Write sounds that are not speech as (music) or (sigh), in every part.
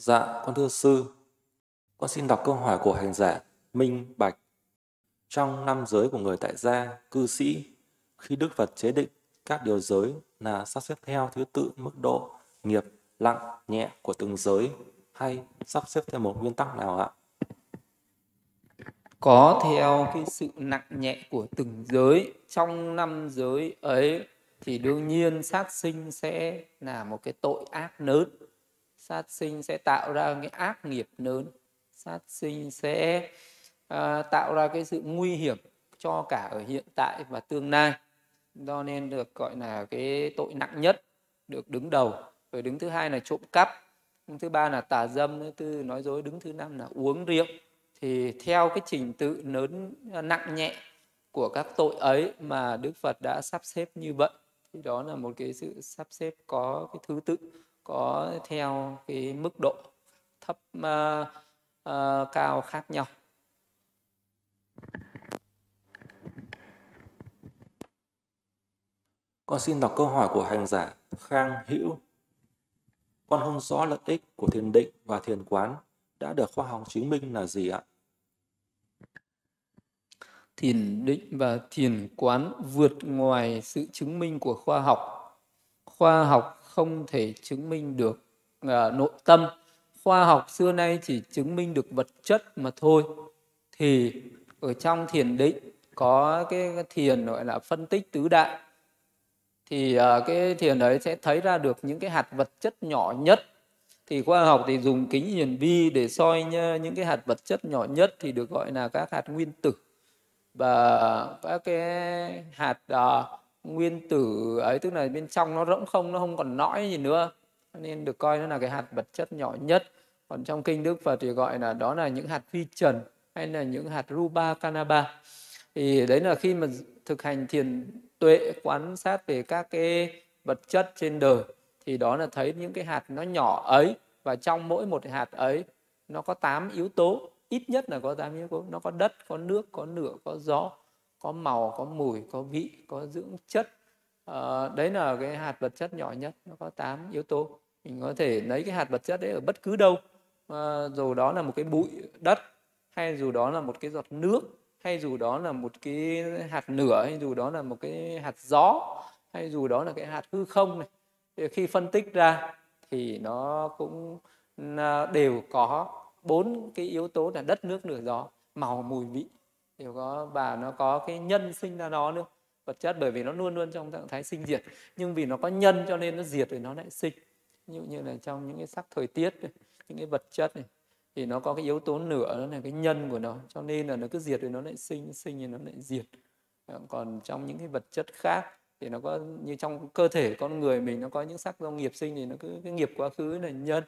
Dạ, con thưa sư, con xin đọc câu hỏi của hành giả Minh Bạch. Trong năm giới của người tại gia, cư sĩ, khi Đức Phật chế định các điều giới là sắp xếp theo thứ tự mức độ, nghiệp, nặng, nhẹ của từng giới hay sắp xếp theo một nguyên tắc nào ạ? Có theo cái sự nặng nhẹ của từng giới. Trong năm giới ấy thì đương nhiên sát sinh sẽ là một cái tội ác lớn sát sinh sẽ tạo ra cái ác nghiệp lớn. Sát sinh sẽ uh, tạo ra cái sự nguy hiểm cho cả ở hiện tại và tương lai. Do nên được gọi là cái tội nặng nhất được đứng đầu. Rồi đứng thứ hai là trộm cắp đứng thứ ba là tà dâm thứ tư nói dối đứng thứ năm là uống rượu. Thì theo cái trình tự lớn nặng nhẹ của các tội ấy mà Đức Phật đã sắp xếp như vậy thì đó là một cái sự sắp xếp có cái thứ tự có theo cái mức độ thấp uh, uh, cao khác nhau Con xin đọc câu hỏi của hành giả Khang Hữu. Con không rõ lợi ích của thiền định và thiền quán đã được khoa học chứng minh là gì ạ? Thiền định và thiền quán vượt ngoài sự chứng minh của khoa học. Khoa học không thể chứng minh được uh, nội tâm. Khoa học xưa nay chỉ chứng minh được vật chất mà thôi. Thì ở trong thiền định có cái thiền gọi là phân tích tứ đại. Thì uh, cái thiền ấy sẽ thấy ra được những cái hạt vật chất nhỏ nhất. Thì khoa học thì dùng kính hiển vi để soi những cái hạt vật chất nhỏ nhất thì được gọi là các hạt nguyên tử. Và các cái hạt uh, nguyên tử ấy, tức là bên trong nó rỗng không, nó không còn nõi gì nữa. Nên được coi nó là cái hạt vật chất nhỏ nhất. Còn trong kinh đức phật thì gọi là đó là những hạt vi trần hay là những hạt ruba kanaba. Thì đấy là khi mà thực hành thiền tuệ quan sát về các cái vật chất trên đời, thì đó là thấy những cái hạt nó nhỏ ấy. Và trong mỗi một hạt ấy, nó có 8 yếu tố. Ít nhất là có 8 yếu tố. Nó có đất, có nước, có lửa, có gió có màu có mùi có vị có dưỡng chất. À, đấy là cái hạt vật chất nhỏ nhất nó có 8 yếu tố. Mình có thể lấy cái hạt vật chất đấy ở bất cứ đâu. À, dù đó là một cái bụi đất hay dù đó là một cái giọt nước hay dù đó là một cái hạt nửa hay dù đó là một cái hạt gió hay dù đó là cái hạt hư không này. Thì khi phân tích ra thì nó cũng ờ, đều có bốn cái yếu tố là đất nước nửa gió màu mùi vị đều có và nó có cái nhân sinh ra nó nữa. Vật chất bởi vì nó luôn luôn trong trạng thái sinh diệt. Nhưng vì nó có nhân cho nên nó diệt rồi nó lại sinh. Như như là trong những cái sắc thời tiết này, những cái vật chất này thì nó có cái yếu tố nửa đó là cái nhân của nó. Cho nên là nó cứ diệt rồi nó lại sinh sinh rồi nó lại diệt. Còn trong những cái vật chất khác thì nó có như trong cơ thể con người mình nó có những sắc do nghiệp sinh thì nó cứ cái nghiệp quá khứ là nhân.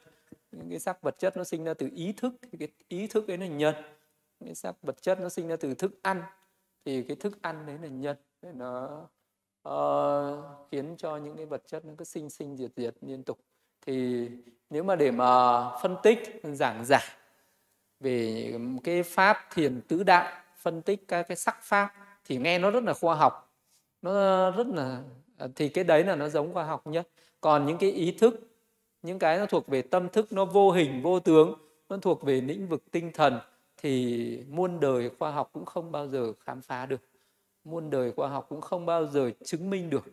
Những cái sắc vật chất nó sinh ra từ ý thức thì cái ý thức ấy là nhân nghĩa sắc vật chất nó sinh ra từ thức ăn. Thì cái thức ăn đấy là nhân. Để nó uh, khiến cho những cái vật chất nó cứ sinh sinh diệt diệt liên tục. Thì nếu mà để mà phân tích giảng giải về cái pháp thiền tứ đại phân tích các cái sắc pháp thì nghe nó rất là khoa học. Nó rất là thì cái đấy là nó giống khoa học nhất. Còn những cái ý thức những cái nó thuộc về tâm thức nó vô hình vô tướng nó thuộc về lĩnh vực tinh thần thì muôn đời khoa học cũng không bao giờ khám phá được. Muôn đời khoa học cũng không bao giờ chứng minh được.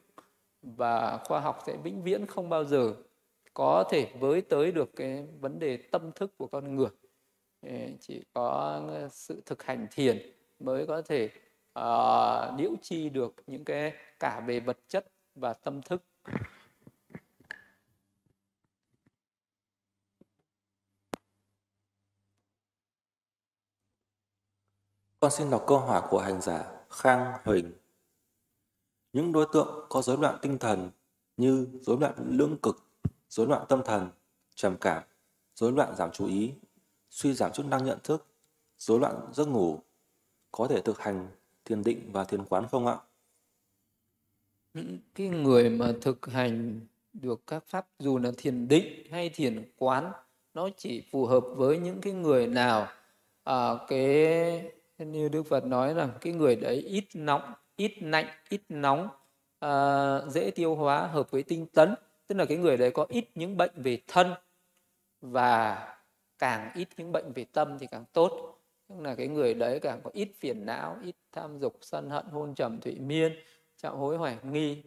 Và khoa học sẽ vĩnh viễn không bao giờ có thể với tới được cái vấn đề tâm thức của con người. Chỉ có sự thực hành thiền mới có thể uh, liễu chi được những cái cả về vật chất và tâm thức. Con xin đọc câu hỏi của hành giả Khang Huỳnh. Những đối tượng có rối loạn tinh thần như rối loạn lưỡng cực, rối loạn tâm thần, trầm cảm, rối loạn giảm chú ý, suy giảm chức năng nhận thức, rối loạn giấc ngủ, có thể thực hành thiền định và thiền quán không ạ? Những cái người mà thực hành được các pháp dù là thiền định hay thiền quán nó chỉ phù hợp với những cái người nào à, cái như Đức Phật nói rằng cái người đấy ít nóng, ít lạnh, ít nóng, à, dễ tiêu hóa, hợp với tinh tấn. Tức là cái người đấy có ít những bệnh về thân, và càng ít những bệnh về tâm thì càng tốt. Tức là cái người đấy càng có ít phiền não ít tham dục sân hận hôn trầm thụy miên trạng hối hoài nghi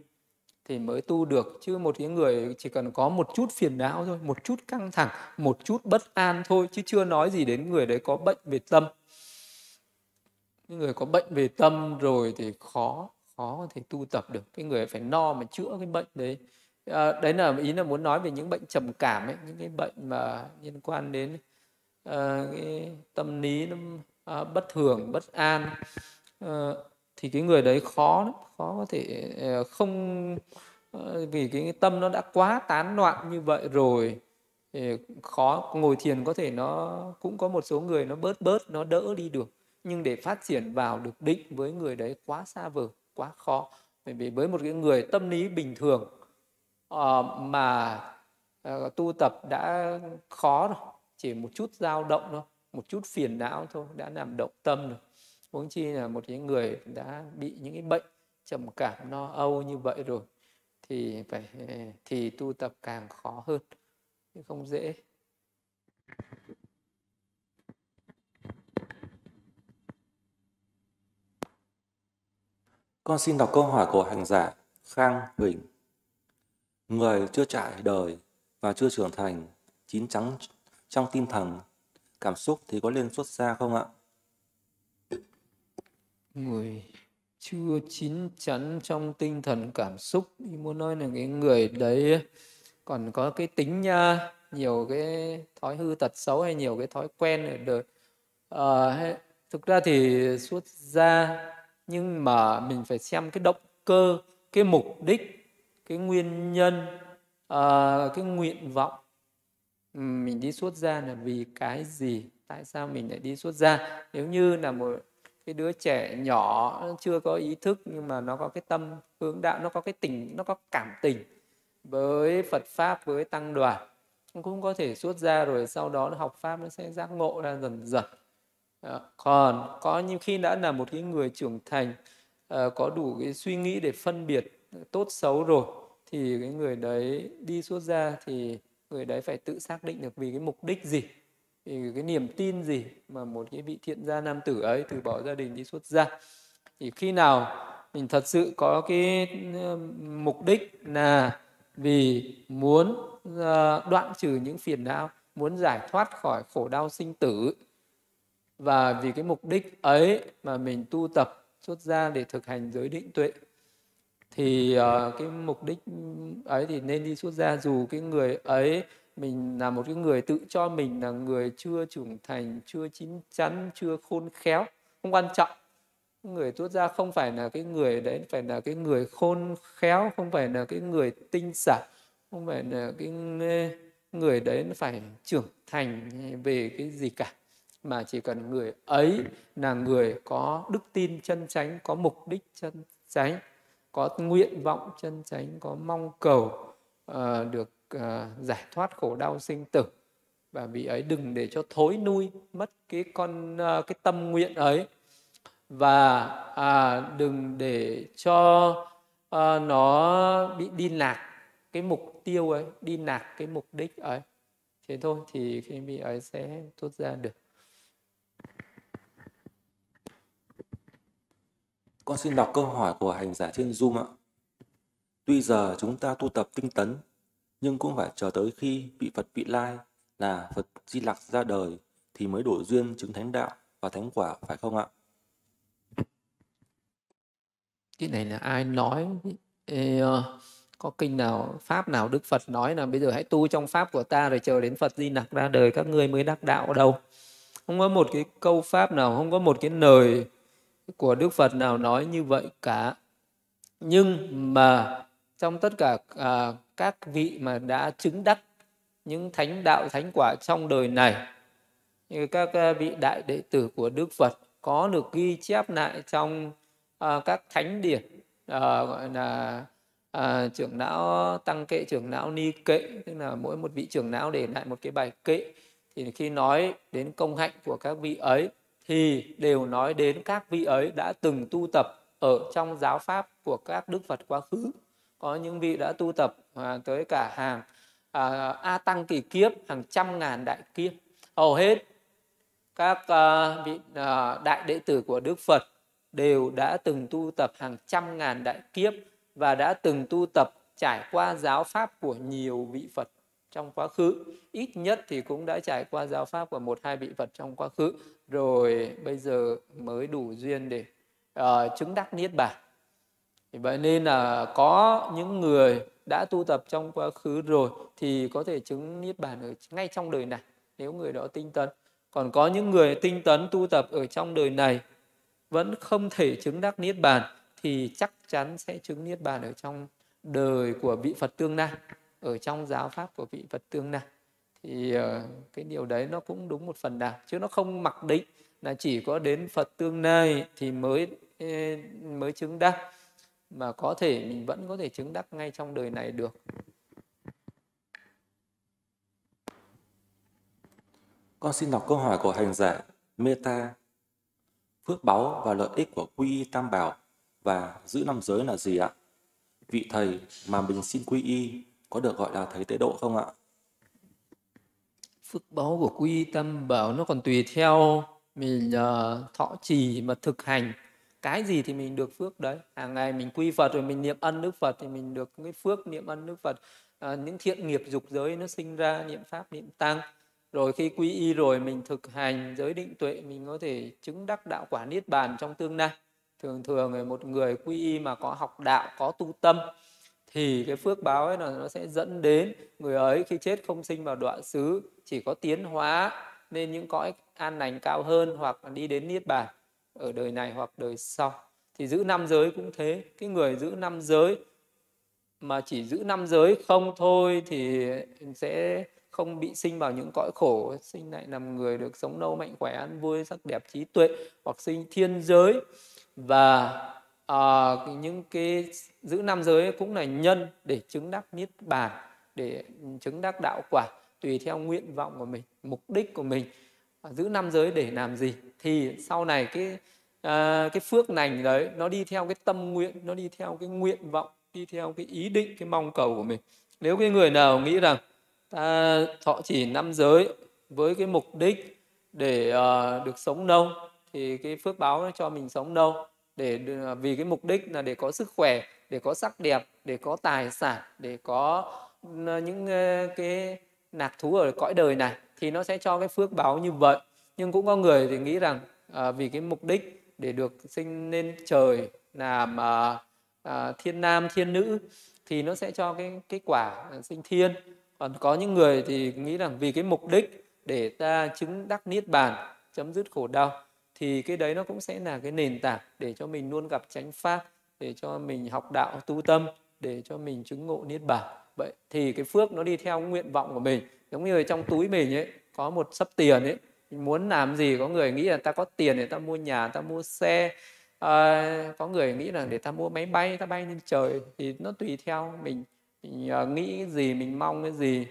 thì mới tu được. Chứ một cái người chỉ cần có một chút phiền não thôi một chút căng thẳng một chút bất an thôi chứ chưa nói gì đến người đấy có bệnh về tâm cái người có bệnh về tâm rồi thì khó khó có thể tu tập được. Cái người phải no mà chữa cái bệnh đấy. À, đấy là ý là muốn nói về những bệnh trầm cảm ấy những cái bệnh mà liên quan đến à, cái tâm lý nó à, bất thường bất an. À, thì cái người đấy khó lắm, khó có thể à, không à, vì cái tâm nó đã quá tán loạn như vậy rồi khó ngồi thiền có thể nó cũng có một số người nó bớt bớt nó đỡ đi được nhưng để phát triển vào được định với người đấy quá xa vời quá khó. Bởi vì với một cái người tâm lý bình thường uh, mà uh, tu tập đã khó rồi chỉ một chút dao động thôi một chút phiền não thôi đã làm động tâm rồi. Huống chi là một cái người đã bị những cái bệnh trầm cảm no âu như vậy rồi thì phải thì tu tập càng khó hơn không dễ. Con xin đọc câu hỏi của hành giả Khang Huỳnh. Người chưa trải đời và chưa trưởng thành, chín chắn trong tinh thần, cảm xúc thì có lên xuất gia không ạ? Người chưa chín chắn trong tinh thần cảm xúc, muốn nói là cái người đấy còn có cái tính nha, nhiều cái thói hư tật xấu hay nhiều cái thói quen ở đời. À, thực ra thì xuất gia nhưng mà mình phải xem cái động cơ cái mục đích cái nguyên nhân uh, cái nguyện vọng. Mình đi xuất gia là vì cái gì? Tại sao mình lại đi xuất gia? Nếu như là một cái đứa trẻ nhỏ chưa có ý thức nhưng mà nó có cái tâm hướng đạo nó có cái tình nó có cảm tình với Phật pháp với tăng đoàn cũng có thể xuất ra rồi sau đó nó học pháp nó sẽ giác ngộ ra dần dần. Ờ, còn có những khi đã là một cái người trưởng thành ờ, có đủ cái suy nghĩ để phân biệt tốt xấu rồi, thì cái người đấy đi xuất gia thì người đấy phải tự xác định được vì cái mục đích gì, vì cái niềm tin gì mà một cái vị thiện gia nam tử ấy từ bỏ gia đình đi xuất gia. Thì khi nào mình thật sự có cái ờ, mục đích là vì muốn đoạn trừ những phiền não, muốn giải thoát khỏi khổ đau sinh tử và vì cái mục đích ấy mà mình tu tập xuất gia để thực hành giới định tuệ thì uh, cái mục đích ấy thì nên đi xuất gia dù cái người ấy mình là một cái người tự cho mình là người chưa trưởng thành chưa chín chắn chưa khôn khéo không quan trọng. Người xuất gia không phải là cái người đấy phải là cái người khôn khéo không phải là cái người tinh xảo không phải là cái người đấy nó phải trưởng thành về cái gì cả mà chỉ cần người ấy là người có đức tin chân chánh có mục đích chân chánh có nguyện vọng chân chánh có mong cầu uh, được uh, giải thoát khổ đau sinh tử. Và vị ấy đừng để cho thối nuôi mất cái con uh, cái tâm nguyện ấy. Và à, đừng để cho uh, nó bị đi lạc cái mục tiêu ấy đi lạc cái mục đích ấy. Thế thôi thì khi vị ấy sẽ thoát ra được. Con xin đọc câu hỏi của hành giả trên Zoom ạ. Tuy giờ chúng ta tu tập tinh tấn, nhưng cũng phải chờ tới khi vị Phật vị lai là Phật Di Lặc ra đời thì mới đổi duyên chứng thánh đạo và thánh quả phải không ạ? Cái này là ai nói? Ê, ờ, có kinh nào, pháp nào Đức Phật nói là bây giờ hãy tu trong pháp của ta rồi chờ đến Phật Di Lặc ra đời các ngươi mới đắc đạo đâu. Không có một cái câu pháp nào, không có một cái lời của Đức Phật nào nói như vậy cả. Nhưng mà trong tất cả à, các vị mà đã chứng đắc những thánh đạo thánh quả trong đời này như các à, vị đại đệ tử của Đức Phật có được ghi chép lại trong à, các thánh điển à, gọi là à, trưởng não tăng kệ trưởng não ni kệ tức là mỗi một vị trưởng não để lại một cái bài kệ thì khi nói đến công hạnh của các vị ấy thì đều nói đến các vị ấy đã từng tu tập ở trong giáo pháp của các đức Phật quá khứ. Có những vị đã tu tập à, tới cả hàng à, a tăng kỳ kiếp hàng trăm ngàn đại kiếp hầu hết các à, vị à, đại đệ tử của đức phật đều đã từng tu tập hàng trăm ngàn đại kiếp và đã từng tu tập trải qua giáo pháp của nhiều vị phật trong quá khứ. Ít nhất thì cũng đã trải qua giáo pháp của một hai vị phật trong quá khứ. Rồi bây giờ mới đủ duyên để uh, chứng đắc niết bàn. Vậy nên là có những người đã tu tập trong quá khứ rồi thì có thể chứng niết bàn ở ngay trong đời này nếu người đó tinh tấn. Còn có những người tinh tấn tu tập ở trong đời này vẫn không thể chứng đắc niết bàn thì chắc chắn sẽ chứng niết bàn ở trong đời của vị Phật tương lai ở trong giáo pháp của vị Phật tương lai thì ờ, cái điều đấy nó cũng đúng một phần nào, chứ nó không mặc định là chỉ có đến Phật tương lai thì mới mới chứng đắc, mà có thể mình vẫn có thể chứng đắc ngay trong đời này được Con xin đọc câu hỏi của hành giả Meta. Phước báu và lợi ích của quy y tam bảo và giữ năm giới là gì ạ? Vị thầy mà mình xin quy y có được gọi là thấy tế độ không ạ? Phước báu của quy y bảo nó còn tùy theo. Mình uh, thọ trì mà thực hành. Cái gì thì mình được phước đấy. Hàng ngày mình quy phật rồi mình niệm ân đức phật thì mình được cái phước niệm ân đức phật. À, những thiện nghiệp dục giới nó sinh ra niệm pháp niệm tăng. Rồi khi quy y rồi mình thực hành giới định tuệ mình có thể chứng đắc đạo quả niết bàn trong tương lai. Thường thường một người quy y mà có học đạo có tu tâm thì cái phước báo ấy là nó sẽ dẫn đến người ấy khi chết không sinh vào đoạn xứ, chỉ có tiến hóa nên những cõi an lành cao hơn hoặc là đi đến niết bàn ở đời này hoặc đời sau. Thì giữ năm giới cũng thế, cái người giữ năm giới mà chỉ giữ năm giới không thôi thì sẽ không bị sinh vào những cõi khổ. Sinh lại làm người được sống lâu mạnh khỏe, ăn vui, sắc đẹp, trí tuệ hoặc sinh thiên giới. Và à, những cái giữ nam giới cũng là nhân để chứng đắc niết bàn để chứng đắc đạo quả tùy theo nguyện vọng của mình mục đích của mình. Ờ, giữ nam giới để làm gì? Thì sau này cái à, cái phước lành đấy nó đi theo cái tâm nguyện nó đi theo cái nguyện vọng đi theo cái ý định cái mong cầu của mình. Nếu cái người nào nghĩ rằng ta thọ chỉ nam giới với cái mục đích để uh, được sống lâu thì cái phước báo nó cho mình sống lâu để à, vì cái mục đích là để có sức khỏe để có sắc đẹp để có tài sản để có à, những cái nạc thú ở cõi đời này thì nó sẽ cho cái phước báo như vậy. Nhưng cũng có người thì nghĩ rằng à, vì cái mục đích để được sinh lên trời làm à, à, thiên nam thiên nữ thì nó sẽ cho cái cái quả sinh thiên. Còn có những người thì nghĩ rằng vì cái mục đích để ta chứng đắc niết bàn chấm dứt khổ đau thì cái đấy nó cũng sẽ là cái nền tảng để cho mình luôn gặp chánh pháp để cho mình học đạo tu tâm để cho mình chứng ngộ niết bàn. Vậy thì cái phước nó đi theo nguyện vọng của mình. Giống như ở trong túi mình ấy có một sấp tiền ấy. Mình muốn làm gì có người nghĩ là ta có tiền để ta mua nhà ta mua xe. À, có người nghĩ là để ta mua máy bay ta bay lên trời. Thì nó tùy theo mình mình à, nghĩ cái gì mình mong cái gì.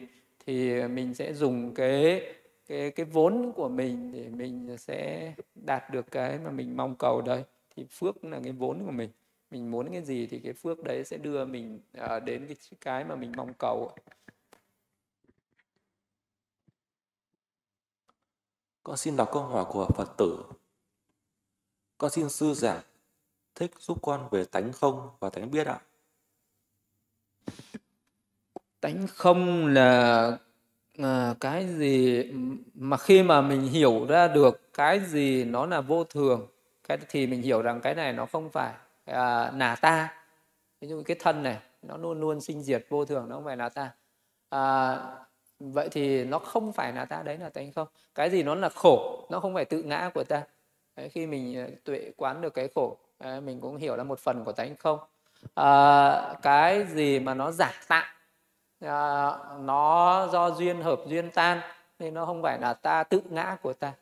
Thì mình sẽ dùng cái cái cái vốn của mình để mình sẽ đạt được cái mà mình mong cầu đây thì phước là cái vốn của mình mình muốn cái gì thì cái phước đấy sẽ đưa mình uh, đến cái cái mà mình mong cầu Con xin đọc câu hỏi của Phật tử. Con xin sư giảng thích giúp con về tánh không và tánh biết ạ. Tánh không là à, cái gì mà khi mà mình hiểu ra được cái gì nó là vô thường cái thì mình hiểu rằng cái này nó không phải à, là ta. Ví dụ cái thân này nó luôn luôn sinh diệt vô thường nó không phải là ta. À, vậy thì nó không phải là ta đấy là tánh không? Cái gì nó là khổ nó không phải tự ngã của ta. Đấy, khi mình ờ, tuệ quán được cái khổ đấy, mình cũng hiểu là một phần của tánh không? À, cái gì mà nó giả tạo à, nó do duyên hợp duyên tan nên nó không phải là ta tự ngã của ta.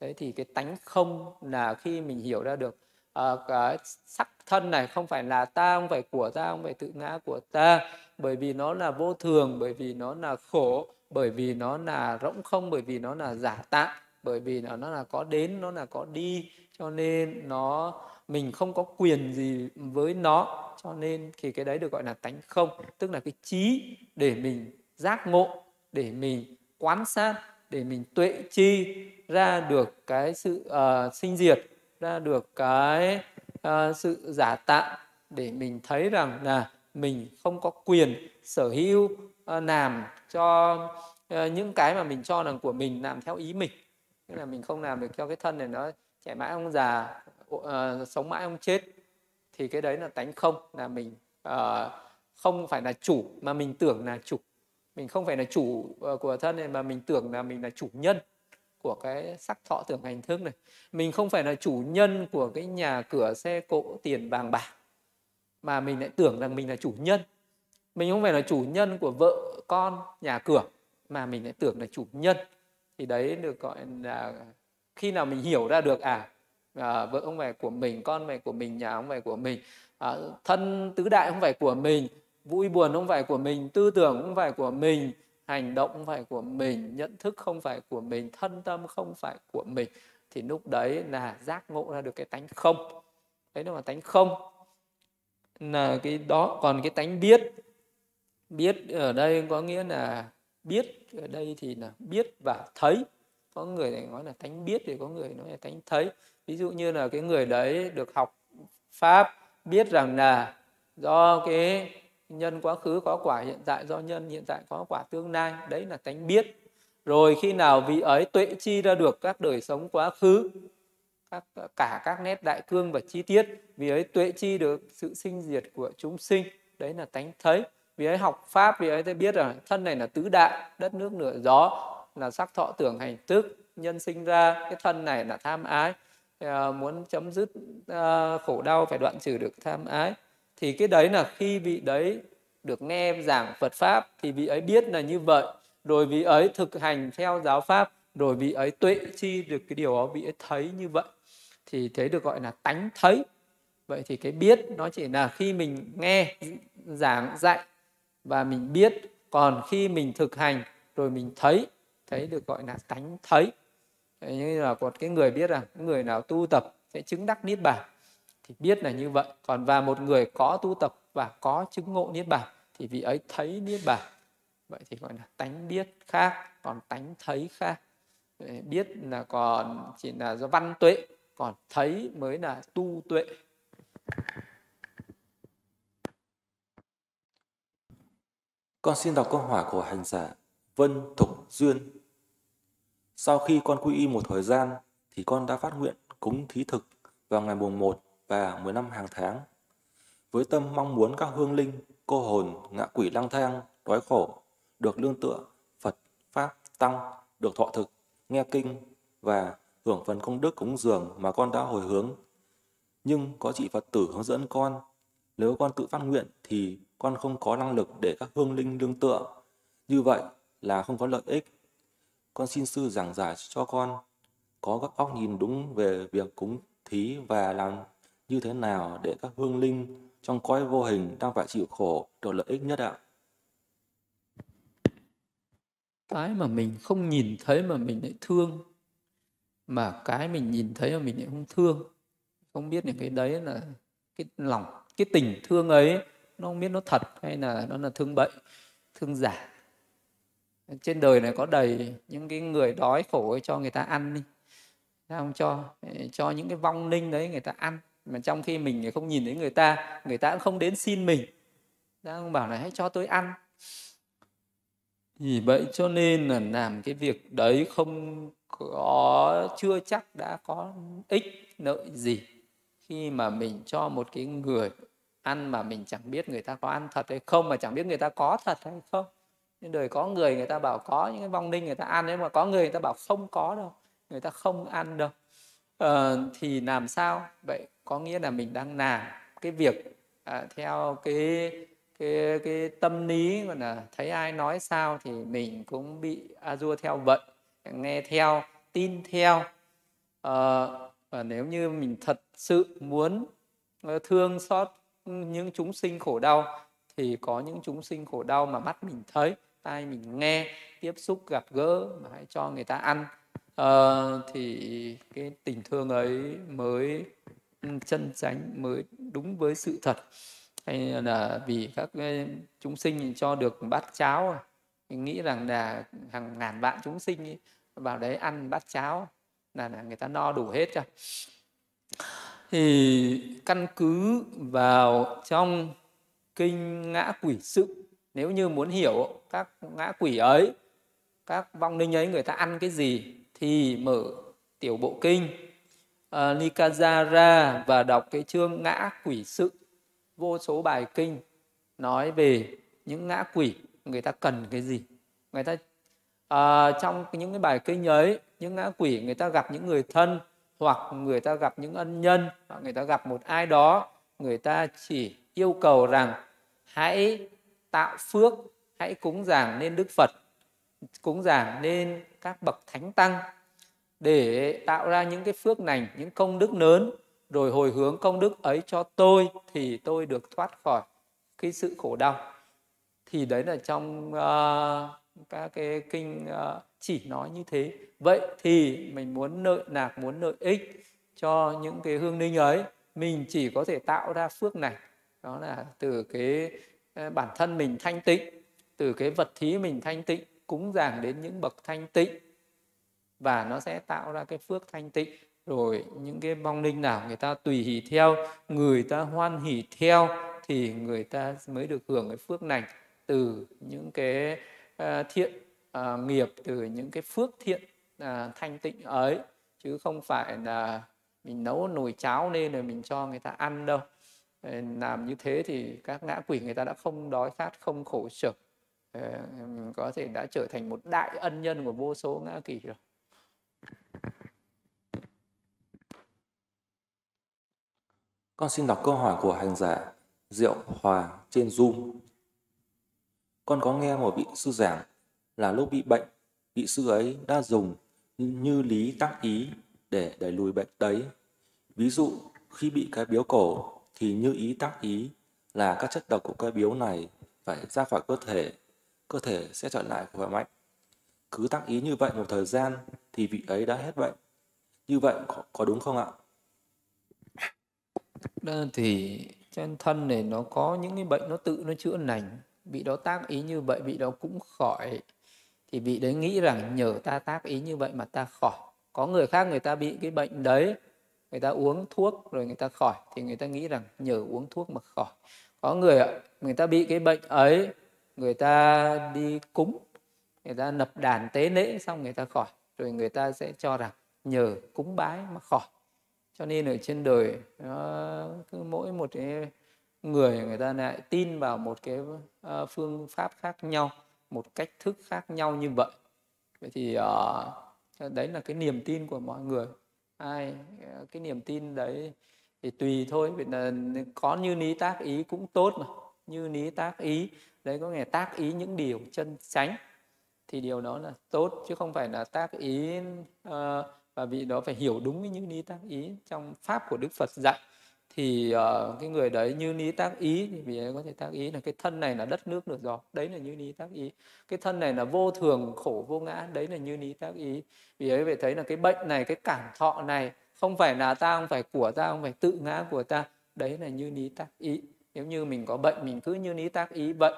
Đấy thì cái tánh không là khi mình hiểu ra được. À, cái sắc thân này không phải là ta không phải của ta không phải tự ngã của ta bởi vì nó là vô thường bởi vì nó là khổ bởi vì nó là rỗng không bởi vì nó là giả tạm bởi vì nó nó là có đến nó là có đi. Cho nên nó mình không có quyền gì với nó cho nên thì cái đấy được gọi là tánh không tức là cái trí để mình giác ngộ để mình quan sát để mình tuệ chi ra được cái sự uh, sinh diệt ra được cái uh, sự giả tạm để mình thấy rằng là mình không có quyền sở hữu uh, làm cho uh, những cái mà mình cho là của mình làm theo ý mình. Tức là mình không làm được cho cái thân này nó trẻ mãi ông già uh, sống mãi ông chết thì cái đấy là tánh không là mình uh, không phải là chủ mà mình tưởng là chủ. Mình không phải là chủ uh, của thân này mà mình tưởng là mình là chủ nhân của cái sắc thọ tưởng hành thức này. Mình không phải là chủ nhân của cái nhà cửa xe cộ tiền vàng bạc mà mình lại tưởng rằng mình là chủ nhân. Mình không phải là chủ nhân của vợ con nhà cửa mà mình lại tưởng là chủ nhân. Thì đấy được gọi là khi nào mình hiểu ra được à, à vợ không phải của mình con không phải của mình nhà không phải của mình. À, thân tứ đại không phải của mình vui buồn không phải của mình tư tưởng không phải của mình hành động không phải của mình nhận thức không phải của mình thân tâm không phải của mình. Thì lúc đấy là giác ngộ ra được cái tánh không. Đấy là tánh không. Là cái đó còn cái tánh biết. Biết ở đây có nghĩa là biết ở đây thì là biết và thấy. Có người này nói là tánh biết thì có người nói là tánh thấy ví dụ như là cái người đấy được học pháp, biết rằng là do cái nhân quá khứ, có quả hiện tại, do nhân hiện tại, có quả tương lai, đấy là tánh biết. Rồi khi nào vị ấy tuệ chi ra được các đời sống quá khứ, các, cả các nét đại cương và chi tiết vì ấy tuệ chi được sự sinh diệt của chúng sinh, đấy là tánh thấy. Vì ấy học pháp vì ấy sẽ biết rằng thân này là tứ đại, đất nước lửa gió, là sắc thọ tưởng hành tức nhân sinh ra, cái thân này là tham ái à, muốn chấm dứt à, khổ đau phải đoạn trừ được tham ái. Thì cái đấy là khi vị đấy được nghe giảng Phật pháp thì vị ấy biết là như vậy. Rồi vị ấy thực hành theo giáo pháp rồi vị ấy tuệ chi được cái điều đó vị ấy thấy như vậy. Thì thế được gọi là tánh thấy. Vậy thì cái biết nó chỉ là khi mình nghe giảng dạy và mình biết. Còn khi mình thực hành rồi mình thấy thấy được gọi là tánh thấy như là một cái người biết rằng người nào tu tập sẽ chứng đắc niết bàn, thì biết là như vậy. Còn và một người có tu tập và có chứng ngộ niết bàn, thì vị ấy thấy niết bàn. Vậy thì gọi là tánh biết khác, còn tánh thấy khác. Biết là còn chỉ là do văn tuệ, còn thấy mới là tu tuệ. Con xin đọc câu hỏi của hành giả Vân Thục Duyên. Sau khi con quy y một thời gian thì con đã phát nguyện cúng thí thực vào ngày mùng 1 và 15 hàng tháng. Với tâm mong muốn các hương linh, cô hồn, ngạ quỷ lang thang, đói khổ, được lương tựa, Phật, Pháp, Tăng, được thọ thực, nghe kinh và hưởng phần công đức cúng dường mà con đã hồi hướng. Nhưng có chị Phật tử hướng dẫn con, nếu con tự phát nguyện thì con không có năng lực để các hương linh lương tựa. Như vậy là không có lợi ích. Con xin sư giảng giải cho con. Có các óc nhìn đúng về việc cúng thí và làm như thế nào để các hương linh trong cõi vô hình đang phải chịu khổ được lợi ích nhất ạ? Cái mà mình không nhìn thấy mà mình lại thương, mà cái mình nhìn thấy mà mình lại không thương. Không biết những cái đấy là cái lòng, cái tình thương ấy, nó không biết nó thật hay là nó là thương bậy, thương giả trên đời này có đầy những cái người đói khổ ấy cho người ta ăn đi. Sao không cho ừ, cho những cái vong linh đấy người ta ăn. Mà trong khi mình không nhìn thấy người ta người ta cũng không đến xin mình. Ra không bảo là hãy cho tôi ăn. Vì vậy cho nên là làm cái việc đấy không có, chưa chắc đã có ích, lợi gì. Khi mà mình cho một cái người ăn mà mình chẳng biết người ta có ăn thật hay không, mà chẳng biết người ta có thật hay không nên đời có người người ta bảo có những cái vong linh người ta ăn đấy mà có người người ta bảo không có đâu người ta không ăn đâu. Ờ, thì làm sao? Vậy có nghĩa là mình đang làm cái việc à, theo cái cái cái tâm lý mà là thấy ai nói sao thì mình cũng bị a dua theo vận nghe theo tin theo. À, và nếu như mình thật sự muốn ờ, thương xót những chúng sinh khổ đau thì có những chúng sinh khổ đau mà mắt mình thấy tai mình nghe tiếp xúc gặp gỡ mà hãy cho người ta ăn. À, thì cái tình thương ấy mới chân chánh mới đúng với sự thật. Hay là vì các chúng sinh cho được bát cháo à? mình nghĩ rằng là hàng ngàn vạn chúng sinh ấy, vào đấy ăn bát cháo là, là người ta no đủ hết cho thì căn cứ vào trong kinh ngã quỷ sự nếu như muốn hiểu các ngã quỷ ấy các vong linh ấy người ta ăn cái gì thì mở tiểu bộ kinh ờ, uh, Nikajara và đọc cái chương ngã quỷ sự vô số bài kinh nói về những ngã quỷ người ta cần cái gì. Người ta uh, trong những cái bài kinh ấy những ngã quỷ người ta gặp những người thân hoặc người ta gặp những ân nhân hoặc người ta gặp một ai đó người ta chỉ yêu cầu rằng hãy tạo phước hãy cúng dường nên đức phật cúng dường nên các bậc thánh tăng. Để tạo ra những cái phước lành những công đức lớn rồi hồi hướng công đức ấy cho tôi thì tôi được thoát khỏi cái sự khổ đau. Thì đấy là trong uh, các cái kinh uh, chỉ nói như thế. Vậy thì mình muốn nợ nạc muốn lợi ích cho những cái hương linh ấy. Mình chỉ có thể tạo ra phước này. Đó là từ cái Ờ, bản thân mình thanh tịnh từ cái vật thí mình thanh tịnh cúng dường đến những bậc thanh tịnh. Và nó sẽ tạo ra cái phước thanh tịnh. Rồi những cái vong linh nào người ta tùy hỷ theo người ta hoan hỷ theo thì người ta mới được hưởng cái phước này. Từ những cái uh, thiện uh, nghiệp từ những cái phước thiện uh, thanh tịnh ấy. Chứ không phải là mình nấu nồi cháo lên rồi mình cho người ta ăn đâu. Ờ, làm như thế thì các ngã quỷ người ta đã không đói khát không khổ sở ờ, có thể đã trở thành một đại ân nhân của vô số ngã quỷ rồi Con xin đọc câu hỏi của hành giả Diệu Hòa trên Zoom. Con có nghe một vị sư giảng là lúc bị bệnh, vị sư ấy đã dùng như lý tác ý để đẩy lùi bệnh đấy. Ví dụ, khi bị cái biếu cổ thì như ý tác ý là các chất độc của cây biếu này phải ra khỏi cơ thể, cơ thể sẽ trở lại khỏe mạnh. Cứ tác ý như vậy một thời gian thì vị ấy đã hết bệnh. Như vậy có, có đúng không ạ? Ờ, thì trên thân này nó có những cái bệnh nó tự nó chữa lành bị đó tác ý như vậy bị đó cũng khỏi thì vị đấy nghĩ rằng nhờ ta tác ý như vậy mà ta khỏi có người khác người ta bị cái bệnh đấy người ta uống thuốc rồi người ta khỏi thì người ta nghĩ rằng nhờ uống thuốc mà khỏi. Có người người ta bị cái bệnh ấy người ta đi cúng người ta nập đàn tế lễ xong người ta khỏi rồi người ta sẽ cho rằng nhờ cúng bái mà khỏi. Cho nên ở trên đời nó cứ mỗi một cái người người ta lại tin vào một cái ờ, phương pháp khác nhau một cách thức khác nhau như vậy. Vậy thì uh, đấy là cái niềm tin của mọi người ai ờ, cái niềm tin đấy thì tùy thôi vì là có như lý tác ý cũng tốt mà. Như lý tác ý đấy có nghĩa tác ý những điều chân chánh thì điều đó là tốt chứ không phải là tác ý uh, và vị đó phải hiểu đúng cái như lý tác ý trong pháp của đức phật dạy thì uh, cái người đấy như lý tác ý thì vì ấy có thể tác ý là cái thân này là đất nước được rồi đấy là như lý tác ý. Cái thân này là vô thường khổ vô ngã đấy là như lý tác ý. Vì ấy phải thấy là cái bệnh này cái cảm thọ này không phải là ta không phải của ta không phải tự ngã của ta đấy là như lý tác ý. Nếu như mình có bệnh mình cứ như lý tác ý bệnh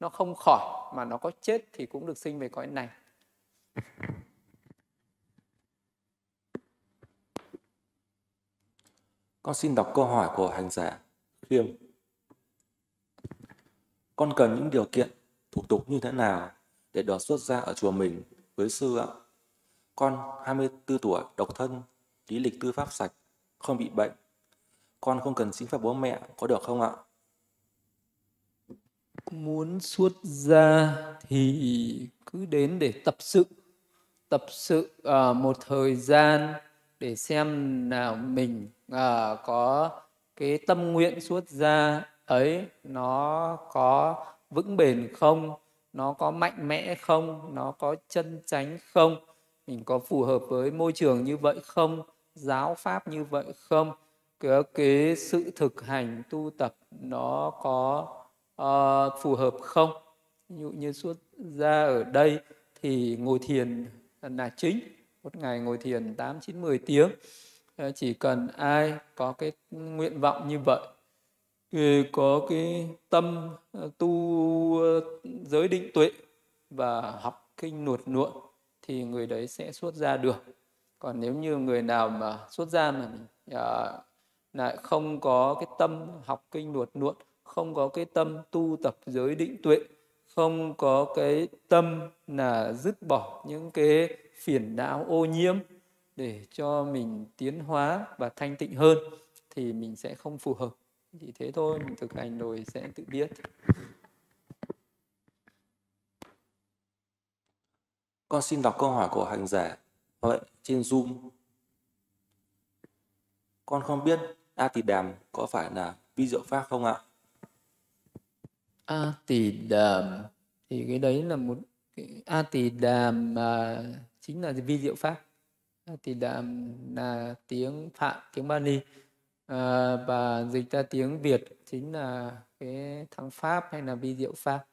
nó không khỏi mà nó có chết thì cũng được sinh về cõi này. (laughs) Con xin đọc câu hỏi của hành giả Khiêm. Con cần những điều kiện, thủ tục như thế nào để được xuất gia ở chùa mình với sư ạ? Con 24 tuổi, độc thân, lý lịch tư pháp sạch, không bị bệnh. Con không cần xin phép bố mẹ, có được không ạ? Muốn xuất gia thì cứ đến để tập sự. Tập sự uh, một thời gian để xem nào mình à, có cái tâm nguyện xuất gia ấy nó có vững bền không? Nó có mạnh mẽ không? Nó có chân chánh không? Mình có phù hợp với môi trường như vậy không? Giáo pháp như vậy không? Cái, cái sự thực hành tu tập nó có uh, phù hợp không? Ví dụ như xuất gia ở đây thì ngồi thiền là chính. Một ngày ngồi thiền 8, 9, 10 tiếng chỉ cần ai có cái nguyện vọng như vậy thì có cái tâm ờ, tu ờ, giới định tuệ và học kinh nuột nuộn thì người đấy sẽ xuất ra được. Còn nếu như người nào mà xuất ra mà à, lại không có cái tâm học kinh nuột nuộn không có cái tâm tu tập giới định tuệ không có cái tâm là dứt bỏ những cái phiền não ô nhiễm để cho mình tiến hóa và thanh tịnh hơn thì mình sẽ không phù hợp. Chỉ thế thôi mình thực hành rồi sẽ tự biết. Con xin đọc câu hỏi của hành giả vậy trên zoom. Con không biết a tỳ đàm có phải là vi diệu pháp không ạ? A tỳ đàm thì cái đấy là một cái a tỳ đàm mà chính là vi diệu pháp Ờ, thì đã là tiếng phạm tiếng bali. À, và dịch ra tiếng việt chính là cái thắng pháp hay là vi diệu pháp.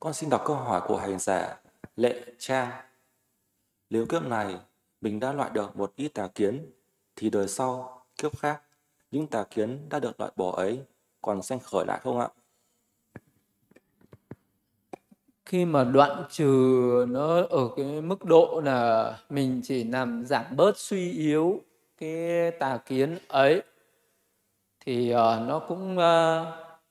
Con xin đọc câu hỏi của hành giả lệ trang. Nếu kiếp này mình đã loại được một ít tà kiến thì đời sau kiếp khác những tà kiến đã được loại bỏ ấy còn sanh khởi lại không ạ? Khi mà đoạn trừ nó ở cái mức độ là mình chỉ làm giảm bớt suy yếu cái tà kiến ấy thì uh, nó cũng uh,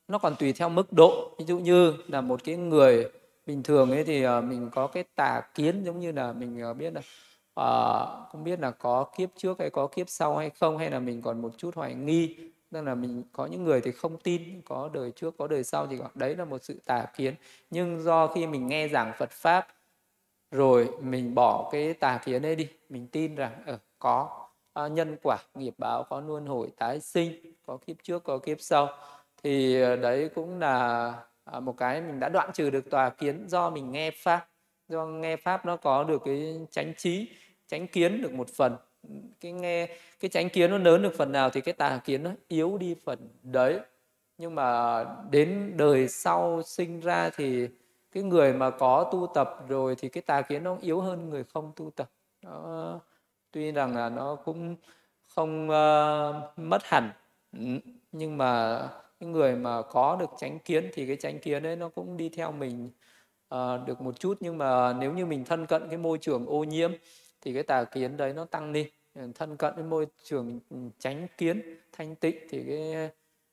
nó còn tùy theo mức độ. Ví dụ như là một cái người bình thường ấy thì uh, mình có cái tà kiến giống như là mình uh, biết là uh, không biết là có kiếp trước hay có kiếp sau hay không hay là mình còn một chút hoài nghi nên là mình, có những người thì không tin, có đời trước, có đời sau thì đấy là một sự tà kiến. Nhưng do khi mình nghe giảng Phật pháp rồi mình bỏ cái tà kiến ấy đi, mình tin rằng ở có à, nhân quả, nghiệp báo, có luân hồi, tái sinh, có kiếp trước, có kiếp sau, thì ờ, đấy cũng là à, một cái mình đã đoạn trừ được tà kiến do mình nghe pháp. Do nghe pháp nó có được cái tránh trí tránh kiến được một phần cái nghe cái chánh kiến nó lớn được phần nào thì cái tà kiến nó yếu đi phần đấy. Nhưng mà đến đời sau sinh ra thì cái người mà có tu tập rồi thì cái tà kiến nó yếu hơn người không tu tập. Nó tuy rằng là nó cũng không uh, mất hẳn. Ừ, nhưng mà cái người mà có được chánh kiến thì cái chánh kiến đấy nó cũng đi theo mình uh, được một chút. Nhưng mà nếu như mình thân cận cái môi trường ô nhiễm thì cái tà kiến đấy nó tăng đi. Ừ, thân cận với môi trường ừ, tránh kiến thanh tịnh thì cái